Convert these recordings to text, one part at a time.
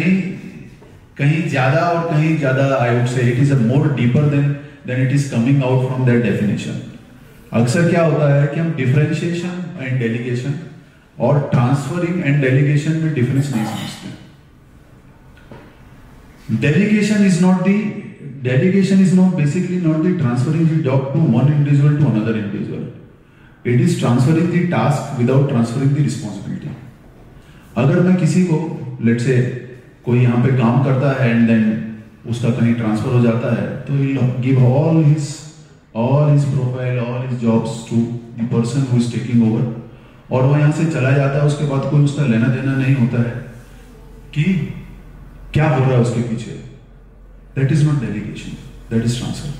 कहीं कहीं ज़्यादा और कहीं ज़्यादा I would say it is more deeper than than it is coming out from that definition अक्सर क्या होता है कि हम डिफरेंशिएशन एंड डेलीगेशन और ट्रांसफरिंग एंड डेलीगेशन में डिफरेंस नहीं समझते delegation is not the delegation is not basically not the transferring the job to one individual to another individual it is transferring the task without transferring the responsibility अगर मैं किसी को late say कोई यहाँ पे काम करता है एंड देन उसका कहीं ट्रांसफ़र हो जाता है तो give all his all his profile all his jobs to the person who is taking over और वो यहाँ से चला जाता है, उसके बाद कोई उसका लेना देना नहीं होता है कि क्या हो रहा है उसके पीछे। That is not delegation that is transfer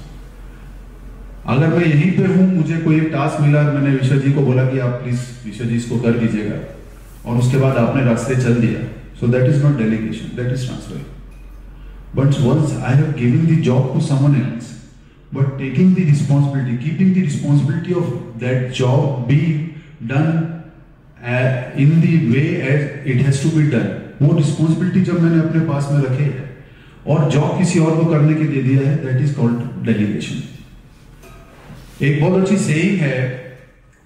अगर मैं यहीं पे हूँ, मुझे कोई एक टास्क मिला, मैंने विशा जी को बोला कि आप प्लीज़ विशा जी इसको कर दीजिएगा। और उसके बाद आपने रास्ते चल दिया। So that is not delegation that is transfer but once I have given the job to someone else but taking the responsibility, keeping the responsibility of that job being done uh, in the way as it has to be done. वो responsibility जब मैंने अपने पास में रखे है और job किसी और को करने के दे दिया है दैट इज़ कॉल्ड डेलीगेशन एक बहुत अच्छी सेइंग है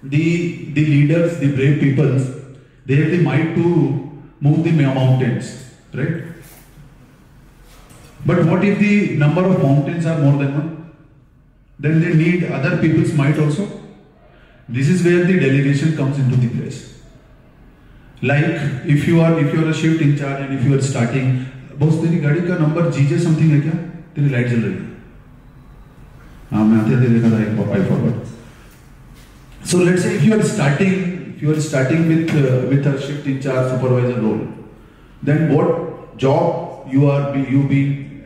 the the leaders the brave peoples they have the mind to Move the mountains right but what if the number of mountains are more than one then they need other people's might also. This is where the delegation comes into the place. Like if you are if you are a shift in charge and if you are starting, boss तेरी गाड़ी का number जीजे something है क्या तेरी light जल रही है हाँ मैं आते आते देखा था एक I forward so let's say if you are starting if you are starting with with a shift in charge supervisor role then what job you are you be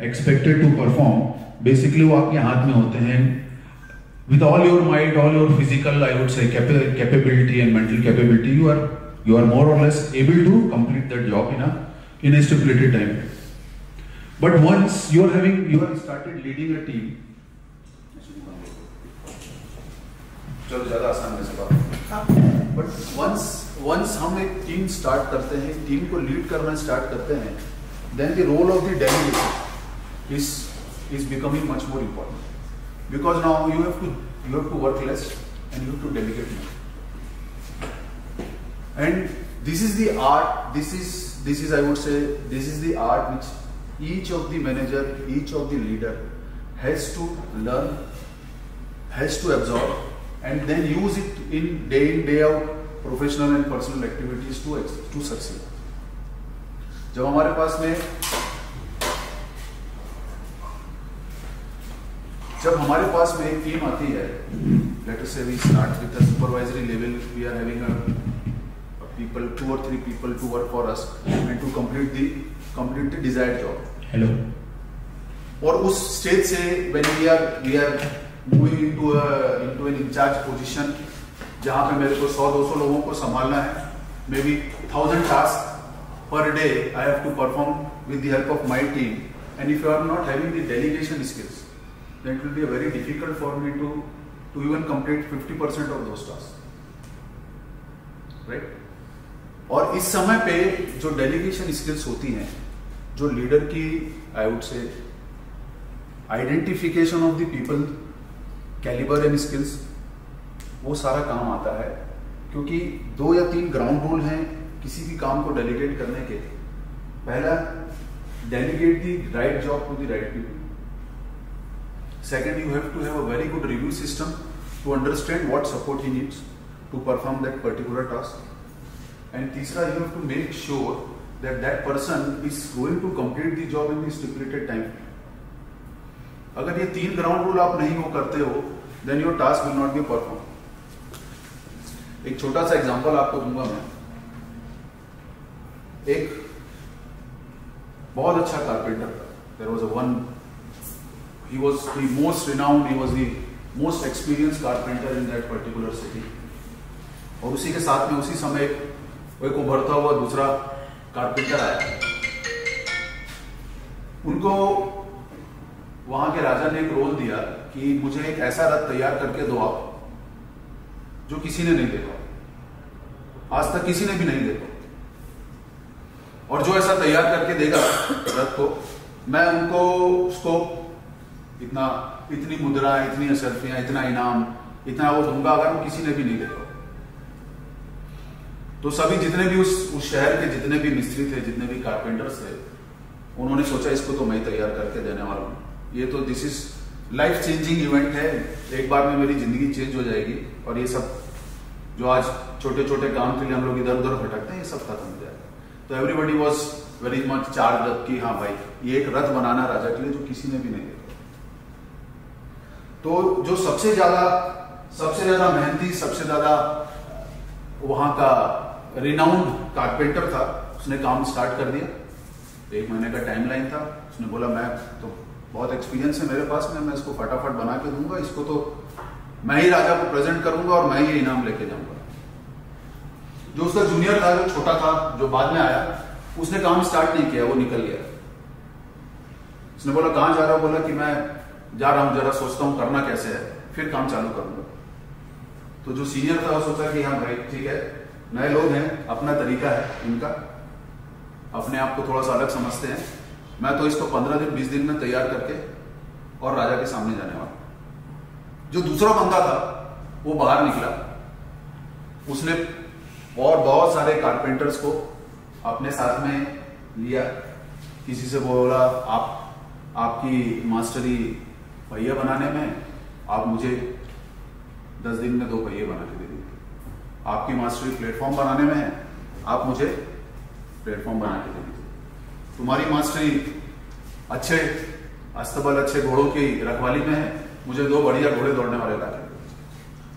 expected to perform basically वो आपके हाथ में होते हैं with all your might, all your physical, I would say, capa- capability and mental capability, you are you are more or less able to complete that job in a in a stipulated time. But once you are having you have started leading a team, चलो ज़्यादा आसान है इस बात but once once हम एक team start करते हैं टीम को लीड करना स्टार्ट करते हैं then the role of the delegation is is becoming much more important because now you have to you have to work less and you to delegate more and this is the art this is this is I would say this is the art which each of the manager each of the leader has to learn has to absorb and then use it in day in day out professional and personal activities to to succeed जब हमारे पास में जब हमारे पास में एक team आती है let us say we start with supervisory level we are having a people two or three people to work for us and to complete the complete the desired job hello और उस stage से when we are we are moving into a, into an in charge position, जहाँ पे मेरे को 100 200 लोगों को संभालना है। Maybe thousand task per day I have to perform with the help of my team and if you are not having the delegation skills then it will be very difficult for me to to even complete 50% of those tasks. Right? और इस समय पे जो delegation skills होती हैं, जो leader की I would say identification of the people calibre and skills, वो सारा काम आता है, क्योंकि दो या तीन ग्राउंड रूल हैं किसी भी काम को डेलीगेट करने के पहला delegate the right job to the right people second you have to have a very good review system to understand what support he needs to perform that particular task and तीसरा you have to make sure that that person is going to complete the job in this time frame अगर ये तीन ground rule आप नहीं वो करते हो then your task will not be perform एक छोटा सा एग्जांपल आपको दूँगा मैं। एक बहुत अच्छा carpenter there was a one he was the most renowned, he was the most experienced carpenter in that particular city. और उसी के साथ में उसी समय एक उभरता हुआ दूसरा कारपेंटर आया। उनको वहाँ के राजा ने एक रोल दिया कि मुझे एक ऐसा रथ तैयार करके दो आप, जो किसी ने नहीं देखा। आज तक किसी ने भी नहीं देखा। और जो ऐसा तैयार करके देगा रथ को, मैं उनको उसको इतना, इतनी मुद्रा इतनी असरफियाँ, इतना इनाम, इतना वो दूँगा अगर वो किसी ने भी नहीं देखा। तो सभी जितने भी उस उस शहर के जितने भी मिस्त्री थे, जितने भी कारपेंटर्स थे, उन्होंने सोचा इसको तो मैं तैयार करके देने वाला हूँ। ये तो this is life changing event है। एक बार में मेरी ज़िंदगी चेंज हो जाएगी और ये सब जो आज छोटे छोटे काम के लिए हम लोग इधर उधर भटकते हैं, ये सब खत्म हो जाएगा। तो everybody was very much charge कि हाँ भाई, ये एक रथ बनाना राजा के लिए जो किसी ने भी नहीं देखा। तो जो सबसे ज़्यादा सबसे ज़्यादा मेहनती, सबसे ज़्यादा, वहाँ का रिनाउंड कारपेंटर था, उसने काम स्टार्ट कर दिया। एक महीने का टाइमलाइन था, उसने बोला, मैं तो बहुत एक्सपीरियंस है मेरे पास में, मैं इसको फटाफट बना के दूँगा। इसको तो मैं ही राजा को प्रेजेंट करूँगा और मैं ही इनाम लेके जाऊँगा। जो उसका जूनियर था, जो छोटा था, जो बाद में आया, उसने काम स्टार्ट नहीं किया, वो निकल गया। उसने बोला, कहाँ जा रहा हूँ? बोला कि मैं जा रहा हूँ, जरा सोचता हूँ करना कैसे है। फिर काम चालू करूँगा। तो जो सीनियर था, वो सोचा कि हाँ भाई, ठीक है, नए लोग हैं, अपना तरीका है इनका। अपने आप को थोड़ा सा अलग समझते हैं। मैं तो इसको पंद्रह दिन, बीस दिन में तैयार करके और राजा के सामने जाने वाला जो दूसरा बंदा था, वो बाहर निकला। उसने और बहुत सारे कारपेंटर्स को अपने साथ में लिया। किसी से बोला, आप, आपकी मास्टरी पहिया बनाने में, आप मुझे दस दिन में दो पहिए बना के दे दीजिए। आपकी मास्टरी प्लेटफॉर्म बनाने में, आप मुझे प्लेटफॉर्म बना के दे दीजिए। तुम्हारी मास्टरी अच्छे, अस्तबल अच्छे घोड़ों की रखवाली में है। मुझे दो बढ़िया घोड़े दौड़ने वाले ला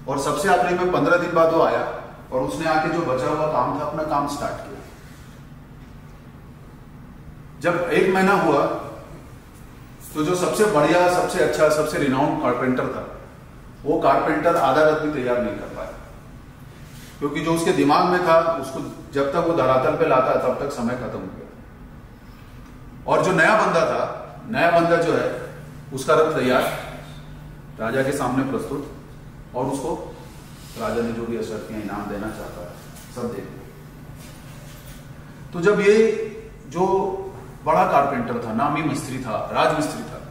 और सबसे आखिरी में पंद्रह दिन बाद वो आया और उसने आके जो बचा हुआ काम था, अपना काम स्टार्ट किया। जब एक महीना हुआ तो जो सबसे बढ़िया, सबसे अच्छा सबसे रिनाउंड कारपेंटर था, वो कारपेंटर आधा रथ भी तैयार नहीं कर पाया। क्योंकि जो उसके दिमाग में था, उसको जब तक वो धरातल पे लाता, तब तक समय खत्म हो और जो नया बंदा था, नया बंदा जो है, उसका रथ तैयार, राजा के सामने प्रस्तुत, और उसको राजा ने जो भी अशर्फियाँ इनाम देना चाहता है सब दे तो जब ये जो बड़ा कारपेंटर था, नामी मिस्त्री था, राजमिस्त्री था,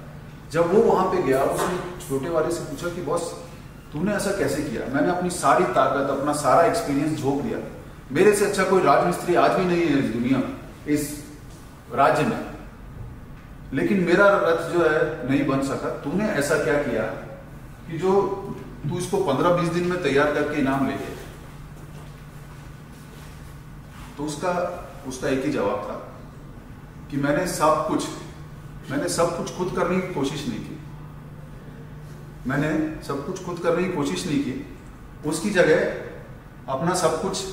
जब वो वहाँ पे गया, उसने छोटे वाले से पूछा कि, बॉस तूने ऐसा कैसे किया? मैंने अपनी सारी ताकत, अपना सारा एक्सपीरियंस झोंक दिया। मेरे से अच्छा कोई राजमिस्त्री आज भी नहीं है इस दुनिया, इस राज्य में। लेकिन मेरा रथ जो है नहीं बन सका। तूने ऐसा क्या किया कि जो तू इसको पंद्रह बीस दिन में तैयार करके इनाम ले गया? तो उसका उसका एक ही जवाब था कि मैंने सब कुछ, मैंने सब कुछ खुद करने की कोशिश नहीं की। मैंने सब कुछ खुद करने की कोशिश नहीं की। उसकी जगह अपना सब कुछ,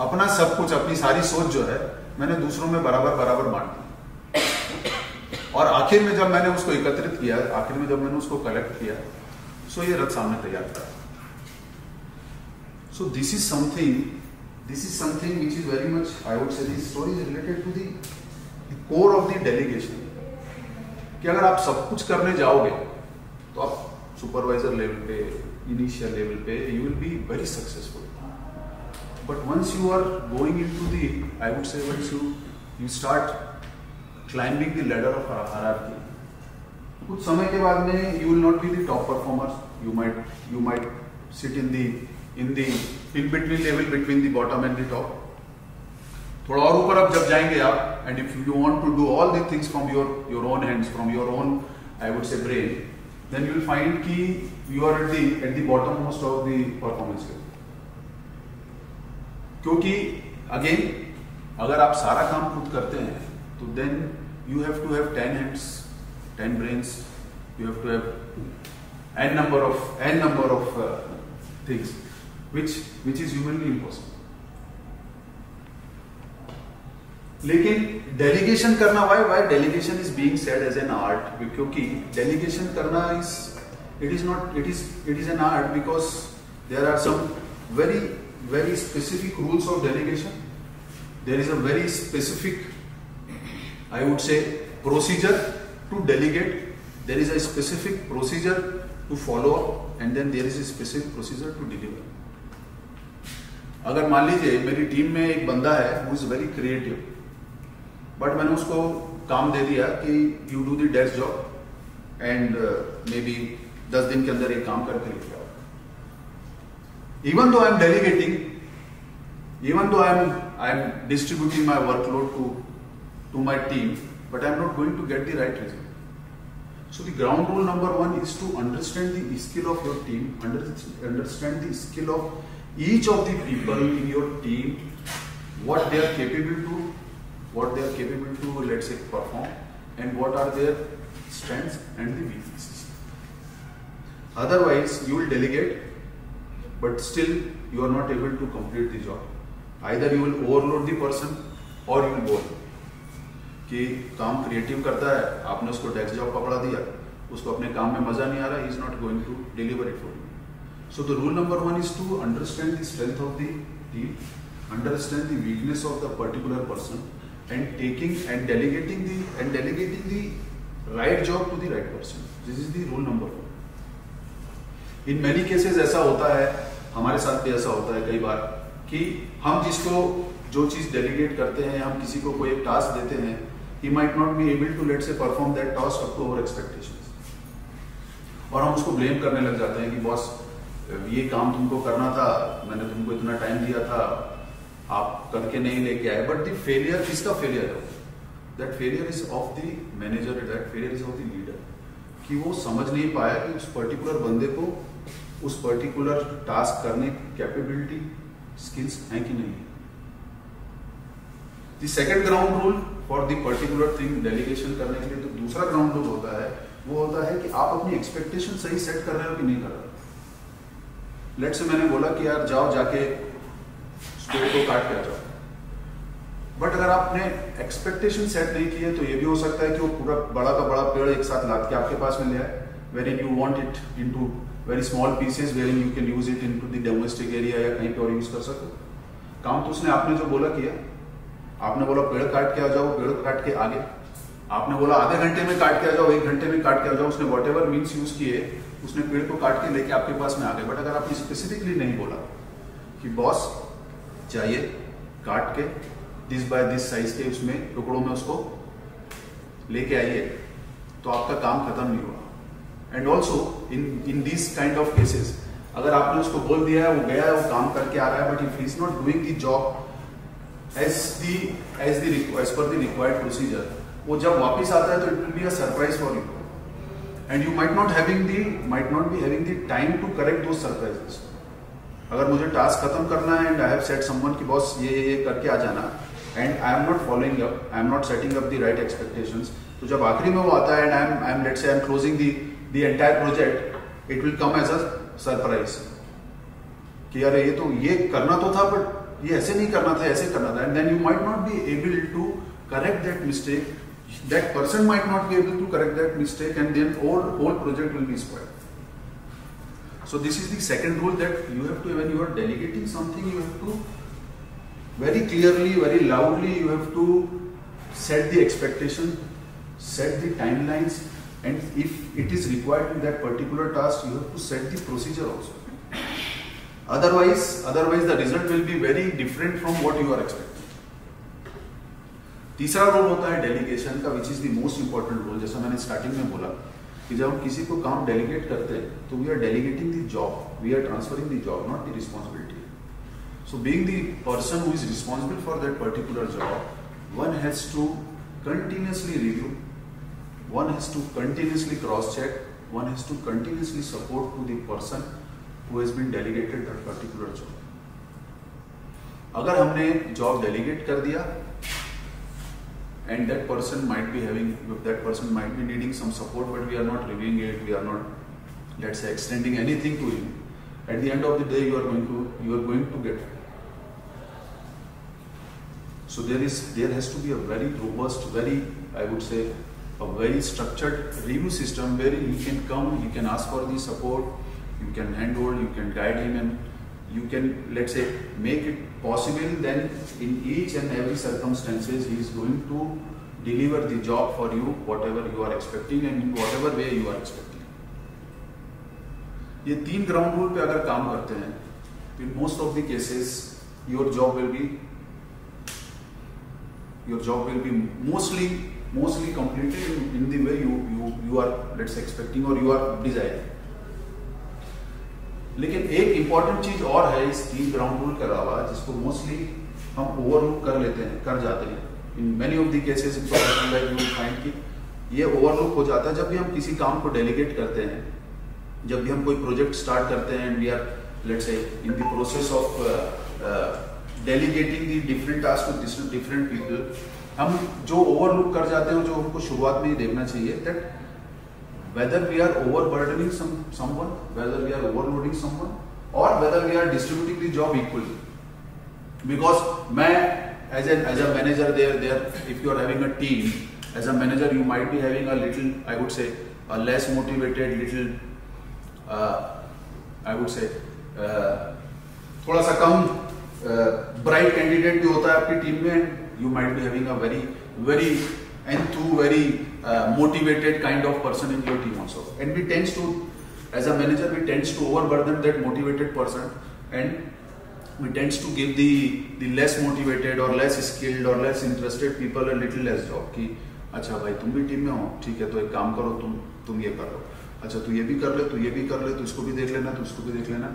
अपना सब कुछ, अपनी सारी सोच जो है मैंने दूसरों में बराबर बराबर बांट दी। और आखिर में जब मैंने उसको एकत्रित किया, आखिर में जब मैंने उसको कलेक्ट किया सो ये रथ सामने तैयार करा so this is something this is something which is very much I would say this story is related to the core of the delegation कि अगर आप सब कुछ करने जाओगे तो आप सुपरवाइजर लेवल पे इनिशियल लेवल पे you will be very successful but once you are going into the I would say once you you start climbing the ladder of hierarchy कुछ समय के बाद में you will not be the top performer you might you might sit in the in the in between level between the bottom and the top थोड़ा और ऊपर अब जब जाएँगे आप and if you want to do all the things from your your own hands from your own I would say brain then you will find कि you are at the at the bottom most of the performance क्योंकि again अगर आप सारा काम खुद करते हैं so then you have to have 10 hands 10 brains you have to have n number of n number of uh, things which which is humanly लेकिन delegation करना why why delegation is being said as an art क्योंकि delegation करना is it is not it is it is an art because there are some very very specific rules of delegation there is a very specific I would say, procedure to delegate, there is a specific procedure to follow and then there is a specific procedure to deliver. अगर मान लीजिए मेरी team में एक बंदा है who is very creative but मैंने उसको काम दे दिया कि you do the desk job and maybe दस दिन के अंदर एक काम करके लेके आओ even though I am delegating even though I am I am distributing my workload to to my team, but I'm not going to get the right result. So the ground rule number one is to understand the skill of your team, understand the skill of each of the people in your team, what they are capable to, what they are capable to, let's say, perform, and what are their strengths and the weaknesses. Otherwise, you will delegate, but still you are not able to complete the job. Either you will overload the person or you will go. कि काम creative करता है, आपने उसको desk job पकड़ा दिया, उसको अपने काम में मज़ा नहीं आ रहा is not going to deliver it for so the rule number one is to understand the strength of the team understand the weakness of the particular person and taking and delegating the and delegating the right job to the right person this is the rule number one in many cases ऐसा होता है, हमारे साथ भी ऐसा होता है कई बार, कि हम जिसको जो चीज़ डेलीगेट करते हैं हम किसी को कोई एक टास्क देते हैं he might not be able to, let's say, perform that task up to our expectations. और हम उसको ब्लेम करने लग जाते हैं कि, बॉस, ये काम तुमको करना था, मैंने तुमको इतना टाइम दिया था, आप करके नहीं लेके आए। बट द फेलियर किसका फेलियर है? That failure is of the manager that failure is of the leader कि वो समझ नहीं पाया कि उस पर्टिकुलर बंदे को, उस पर्टिकुलर टास्क करने की कैपेबिलिटी स्किल्स हैं कि नहीं। The second ground rule for the particular thing delegation करने के लिए तो दूसरा ग्राउंड रूल होता है, वो होता है कि आप अपनी एक्सपेक्टेशन सही सेट कर रहे हो कि नहीं कर रहे लेट से मैंने बोला कि यार, जाओ जाके स्टोर को काट के जाओ। बट अगर आपने एक्सपेक्टेशन सेट नहीं किए तो ये भी हो सकता है कि वो पूरा बड़ा का बड़ा पेड़ एक साथ लाद के आपके पास में ले आए wherein you want it into very small pieces wherein you can use it into the domestic area या कहीं पर और यूज़ कर सको। काम तो उसने आपने जो बोला किया। आपने बोला पेड़ काट के आ जाओ पेड़ काट के आगे। आपने बोला आधे घंटे में काट के आ जाओ, एक घंटे में काट के आ जाओ, उसने वट एवर मीन्स यूज़ किए, उसने पेड़ को काट के लेके आपके पास में आ गए। बट अगर आपने स्पेसिफिकली नहीं बोला कि बॉस चाहिए काट के दिस बाय दिस साइज़ के उसमें टुकड़ों में उसको लेके आइए तो आपका काम खत्म नहीं हुआ and also in in this kind of cases अगर आपने उसको बोल दिया है, वो गया है, वो काम करके आ रहा है but if is not doing the job as the as the as per the required procedure, वो जब वापस आता है तो it will be a surprise for you and you might not having the might not be having the time to correct दो surprises अगर मुझे task खत्म करना है and I have set someone की बॉस ये ये करके आ जाना and I am not following up I am not setting up the right expectations तो जब आखिरी में वो आता है and I am I am let's say I am closing the the entire project it will come as a surprise कि अरे ये तो ये करना तो था बट ये ऐसे नहीं करना था, ऐसे करना था. And then you might not be able to correct that mistake that person might not be able to correct that mistake and then all whole project will be spoil so this is the second rule that you have to when you are delegating something you have to very clearly very loudly you have to set the expectation set the timelines and if it is required in that particular task you have to set the procedure also otherwise otherwise the result will be very different from what you are expecting तीसरा role होता है delegation का which is the most important role जैसा मैंने starting में बोला कि जब हम किसी को काम डेलीगेट करते हैं तो we are delegating the job we are transferring the job not the responsibility so being the who is responsible for that particular job one has to review one has to continuously cross check one has to continuously support to the person who has been delegated that particular job. अगर हमने job delegate कर दिया and that person might be having that person might be needing some support but we are not living it we are not let's extending anything to you at the end of the day you are going to you are going to get so there is there has to be a very robust very I would say a very structured review system very you can come you can ask for the support you can handhold you can guide him and you can let's say make it possible then in each and every circumstances he is going to deliver the job for you whatever you are expecting and in whatever way you are expecting ये तीन ground rule पे अगर काम करते हैं in most of the cases your job will be your job will be mostly mostly completed in, in the way you you you are let's say expecting or you are desiring लेकिन एक important चीज़ और है इस तीन ground rule के अलावा, जिसको mostly हम ओवरलुक कर लेते हैं, कर जाते हैं। In many of the cases in find कि ये ओवरलुक हो जाता है जब भी हम किसी काम को डेलीगेट करते हैं। जब भी हम कोई प्रोजेक्ट स्टार्ट करते हैं we are let's say in the process of delegating the different task to different people हम जो ओवरलुक कर जाते हैं, जो हमको शुरुआत में ही देखना चाहिए that whether we are overburdening some someone, whether we are overloading someone, or whether we are distributing the job equally. Because मैं as a as a manager there there if you are having a team as a manager you might be having a little I would say a less motivated little uh, I would say uh, थोड़ा सा कम bright candidate भी होता है आपकी team में you might be having a very very enthu very uh, motivated kind of person in your team also and we tends to as a manager we tends to overburden that motivated person and we tends to give the the less motivated or less skilled or less interested people a little less job कि अच्छा भाई तुम भी team में हो ठीक है तो एक काम करो तुम तुम ये कर लो अच्छा तू ये भी कर ले तू ये भी कर ले तू इसको भी देख लेना तू इसको भी देख लेना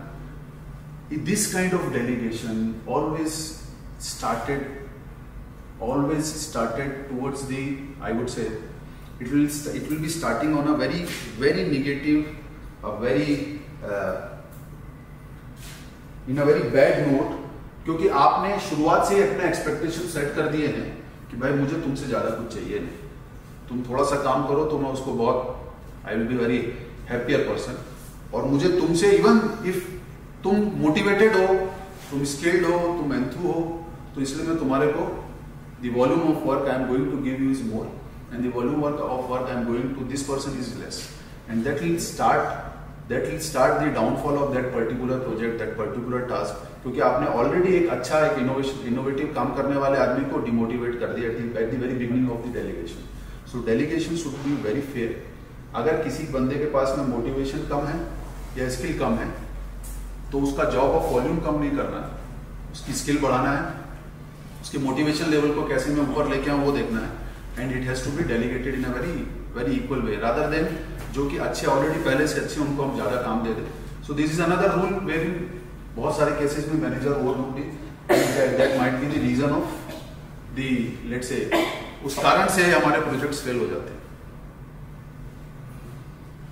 this kind of delegation always started always started towards the i would say it will it will be starting on a very very negative a very uh, in a very bad note क्योंकि आपने शुरुआत से अपने expectation set कर दिए हैं कि भाई मुझे तुमसे ज़्यादा कुछ चाहिए नहीं। तुम थोड़ा सा काम करो तो मैं उसको बहुत I will be very happier person और मुझे तुमसे इवन इफ़ तुम मोटिवेटेड हो तुम स्किल्ड हो तुम एंथू हो तो इसलिए मैं तुम्हारे को the volume of work I am going to give you is more and the volume work of work I am going to, this person is less. And that will start, that will start the downfall of that particular project, that particular task. क्योंकि आपने already एक अच्छा एक innovative काम करने वाले आदमी को डिमोटिवेट कर दिया at the very beginning of the delegation so delegation should be very fair अगर किसी बंदे के पास में मोटिवेशन कम है या स्किल कम है तो उसका जॉब ऑफ़ वॉल्यूम कम नहीं करना है। उसकी स्किल बढ़ाना है। उसके मोटिवेशन लेवल को कैसे मैं ऊपर लेके आऊँ वो देखना है। And it has to be delegated in a very very equal way rather than जो कि अच्छे ऑलरेडी पहले से अच्छे, उनको हम ज़्यादा काम दे दें। So this is another rule wherein बहुत सारे केसेस में manager overlooked that might be the reason of the let's say उस कारण से हमारे प्रोजेक्ट्स फेल हो जाते हैं।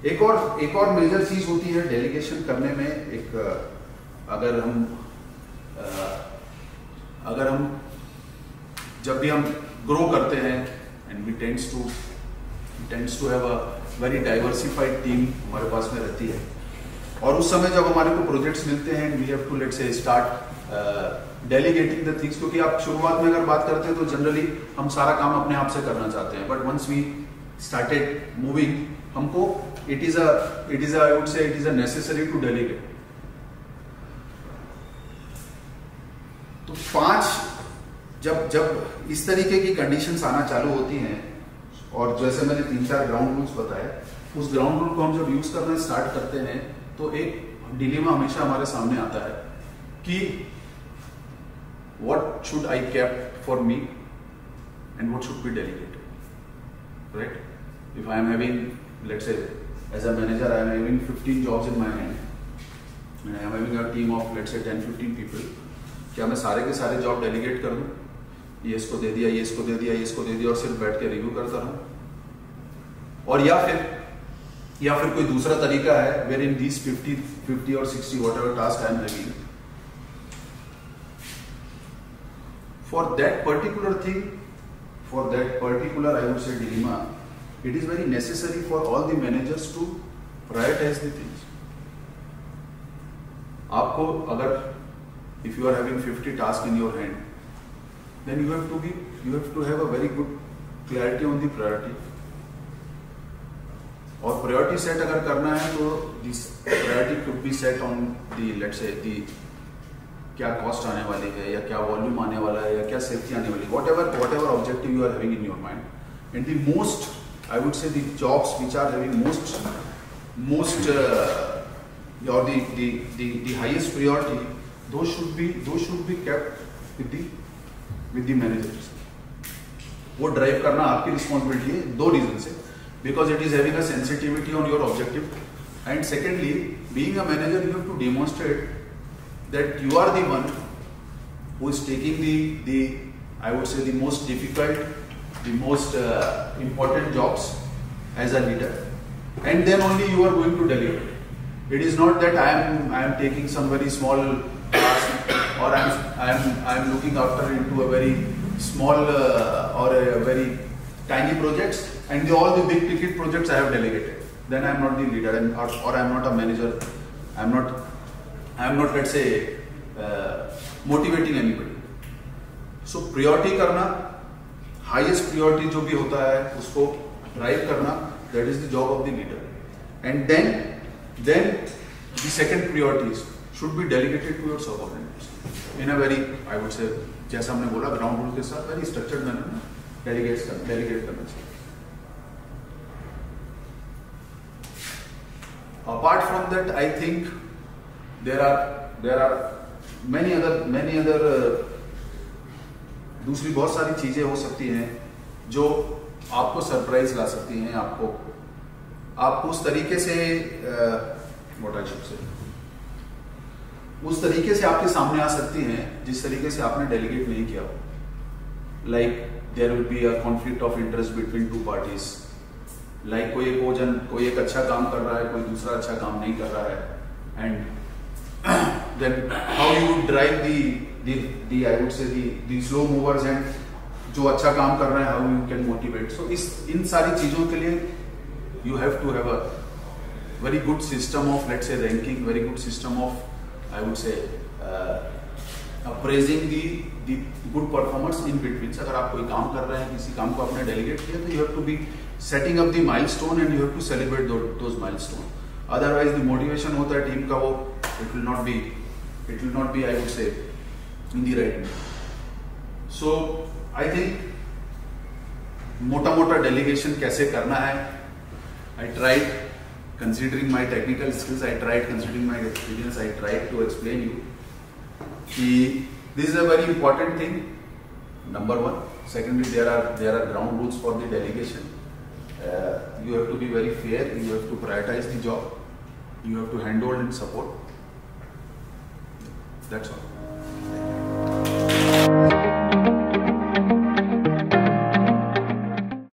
एक और एक और मेजर चीज़ होती है डेलीगेशन करने में। एक, अगर हम अगर हम, जब भी हम ग्रो करते हैं and we tends to tends to have a very diversified team हमारे पास में रहती है। और उस समय जब हमारे को प्रोजेक्ट्स मिलते हैं we have to let's say start delegating the things क्योंकि आप शुरुआत में अगर बात करते हैं तो जनरली हम सारा काम अपने आप से करना चाहते हैं। But once we started moving हमको it is a it is I would say it is a necessary to delegate तो पाँच जब जब इस तरीके की कंडीशंस आना चालू होती हैं, और जैसे मैंने तीन चार ग्राउंड रूल्स बताए, उस ग्राउंड रूल को हम जब यूज़ करना स्टार्ट करते हैं तो एक डिलीमा हमेशा हमारे सामने आता है कि what should I cap for me and what should be delegate right if I am having let's say as a manager I 15 jobs in my hand and I am having a team of let's say 10 15 people क्या मैं सारे के सारे job delegate कर ये इसको दे दिया, ये इसको दे दिया, ये इसको दे दिया और सिर्फ़ बैठ के रिव्यू करता रहूँ। और या फिर या फिर कोई दूसरा तरीका है where in these fifty fifty और sixty whatever task I am having for that particular thing for that particular I would say dilemma it is very necessary for all the managers to prioritize the things. आपको अगर, if you are having 50 tasks in your hand then you have to be you have to have a very good clarity on the priority. और priority set अगर करना है तो this priority could be set on the let's say the क्या cost आने वाली है या क्या वॉल्यूम आने वाला है या क्या सेफ्टी आने वाली whatever whatever objective you are having in your mind and the most I would say the jobs which are having most most or the the, the highest priority those should be those should be kept with the with the manager वो drive करना आपकी responsibility है, दो reason से because it is having a sensitivity on your objective and secondly being a manager you have to demonstrate that you are the one who is taking the the I would say most difficult the most important jobs as a leader and then only you are going to deliver it is not that I am I am taking some very small or I am I am looking after into a very small uh, or a very tiny projects and the, all the big ticket projects I have delegated. Then I am not the leader and or, or I am not a manager. I am not I am not let's say motivating anybody so priority करना highest priority जो भी होता है उसको drive करना that is the job of the leader and then then the second priorities should be delegated to your subordinates in a very I would say जैसा हमने बोला ग्राउंड रूल के साथ वेरी स्ट्रक्चर्ड मैनर में delegate कर delegate करना चाहिए। From that i think there are there are many other many other uh, दूसरी बहुत सारी चीज़ें हो सकती हैं जो आपको सरप्राइज़ ला सकती हैं आपको। आप उस तरीके से व्हाट आई से उस तरीके से आपके सामने आ सकती हैं, जिस तरीके से आपने डेलीगेट नहीं किया like there will be conflict of interest between two parties like कोई एक ओजन, कोई एक अच्छा काम कर रहा है, कोई दूसरा अच्छा काम नहीं कर रहा है। And then how you drive the the the I would say the the slow movers and जो अच्छा काम कर रहे हैं how you can motivate so इस, इन सारी चीज़ों के लिए you have to have a very good system of let say ranking very good system of I would say uh, appraising the the good performance in between अगर आप कोई काम कर रहे हैं किसी काम को आपने डेलीगेट किया तो you have to be setting up the milestone and you have to celebrate those, those milestone otherwise the motivation होता है टीम का वो it will not be it will not be, I would say, in the right way. So, I think मोटा मोटा delegation कैसे करना है I tried considering my technical skills, I tried, considering my experience, I tried to explain you. This is a very important thing, number one. Secondly, there are, there are ground rules for the delegation. Uh, you have to be very fair, you have to prioritize the job, you have to handle and support. That's all.